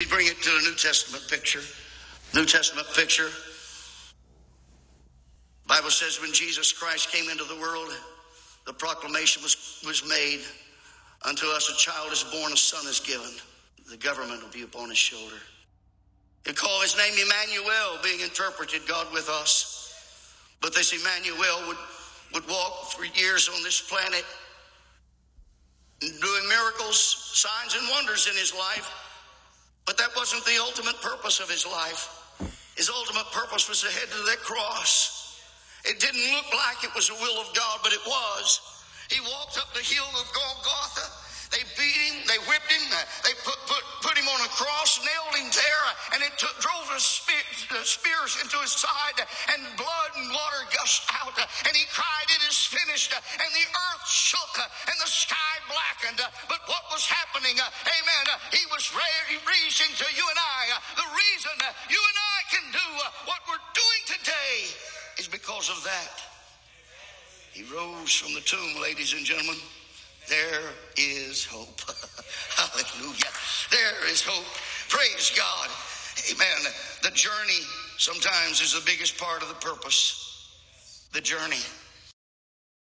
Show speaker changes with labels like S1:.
S1: We bring it to the New Testament picture. New Testament picture. Bible says when Jesus Christ came into the world, the proclamation was, was made unto us a child is born, a son is given. The government will be upon his shoulder. They call his name Emmanuel, being interpreted God with us. But this Emmanuel would, would walk for years on this planet doing miracles, signs, and wonders in his life. But that wasn't the ultimate purpose of his life. His ultimate purpose was to head to that cross. It didn't look like it was the will of God, but it was. He walked up the hill of Golgotha. They beat him, they whipped him, they put, put, put him on a cross, nailed him there, and it took, drove the, spear, spears into his side, and blood and water gushed out. And he cried, It is finished. And the earth shook, and the sky blackened. But was happening? Uh, amen. Uh, he was raising to you and I. Uh, the reason you and I can do what we're doing today is because of that. He rose from the tomb, ladies and gentlemen. There is hope. Hallelujah. There is hope. Praise God. Amen. The journey sometimes is the biggest part of the purpose. The journey.